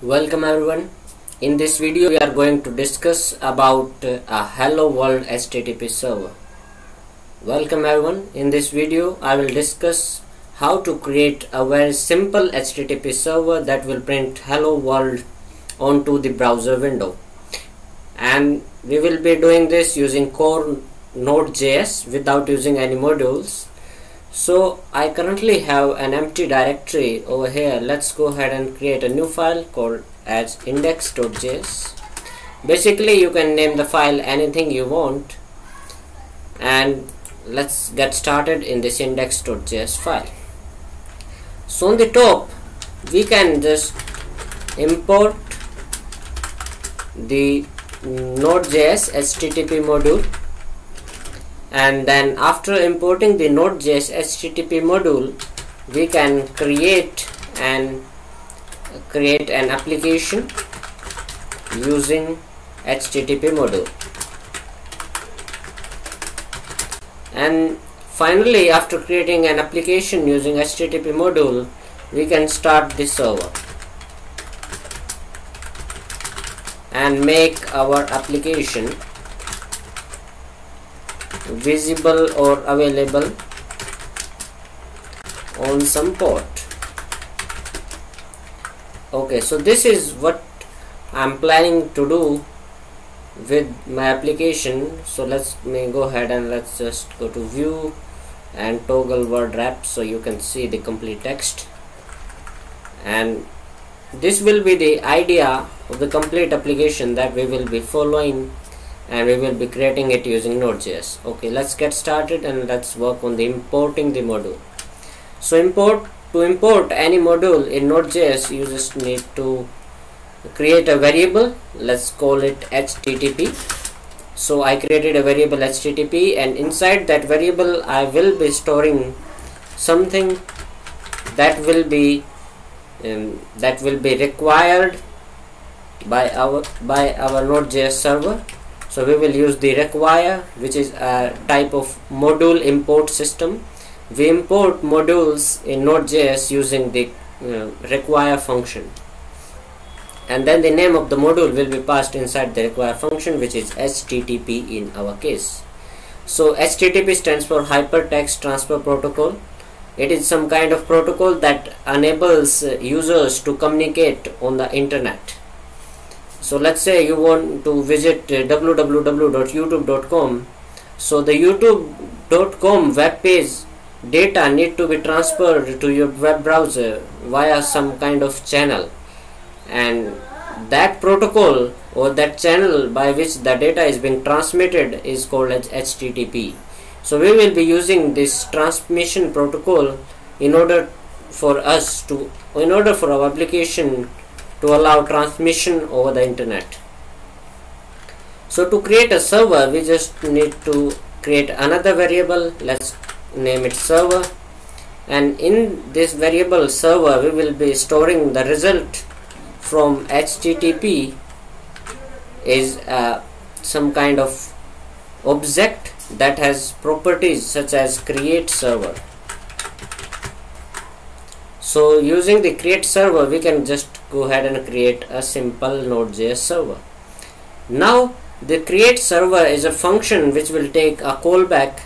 Welcome everyone. In this video we are going to discuss about uh, a hello world HTTP server. Welcome everyone. In this video I will discuss how to create a very simple HTTP server that will print hello world onto the browser window. And we will be doing this using core node.js without using any modules so I currently have an empty directory over here. Let's go ahead and create a new file called as index.js basically you can name the file anything you want. And let's get started in this index.js file. So on the top we can just import the node.js http module and then after importing the node.js http module we can create and create an application using http module. And finally after creating an application using http module we can start the server and make our application visible or available on some port. Okay so this is what I'm planning to do with my application. So let's me go ahead and let's just go to view and toggle word wrap so you can see the complete text. And this will be the idea of the complete application that we will be following and we will be creating it using node.js okay let's get started and let's work on the importing the module. So import to import any module in node.js you just need to create a variable. Let's call it http so I created a variable http and inside that variable I will be storing something that will be um, that will be required by our by our node.js server so we will use the require which is a type of module import system. We import modules in node.js using the uh, require function. And then the name of the module will be passed inside the require function which is http in our case. So http stands for hypertext transfer protocol. It is some kind of protocol that enables users to communicate on the internet so let's say you want to visit uh, www.youtube.com so the youtube.com web page data need to be transferred to your web browser via some kind of channel. And that protocol or that channel by which the data is being transmitted is called as http so we will be using this transmission protocol in order for us to in order for our application to allow transmission over the internet. So to create a server we just need to create another variable. Let's name it server. And in this variable server we will be storing the result from http is uh, some kind of object that has properties such as create server so using the create server we can just go ahead and create a simple node.js server. Now the create server is a function which will take a callback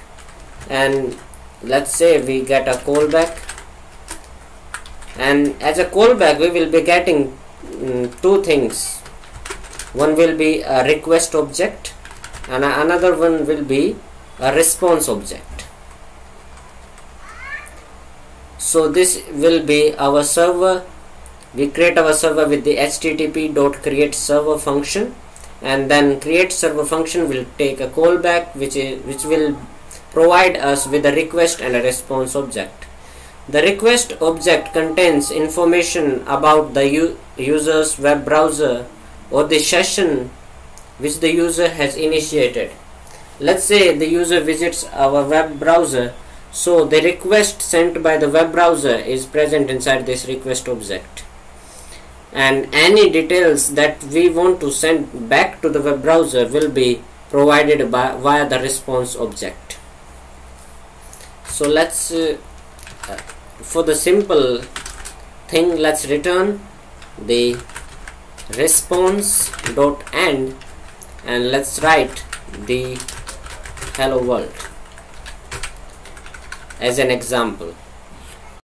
and let's say we get a callback. And as a callback we will be getting mm, two things. One will be a request object and another one will be a response object so this will be our server. We create our server with the http dot create server function. And then create server function will take a callback which is which will provide us with a request and a response object. The request object contains information about the user's web browser or the session which the user has initiated. Let's say the user visits our web browser so the request sent by the web browser is present inside this request object. And any details that we want to send back to the web browser will be provided by via the response object. So let's uh, for the simple thing let's return the response dot end and let's write the hello world as an example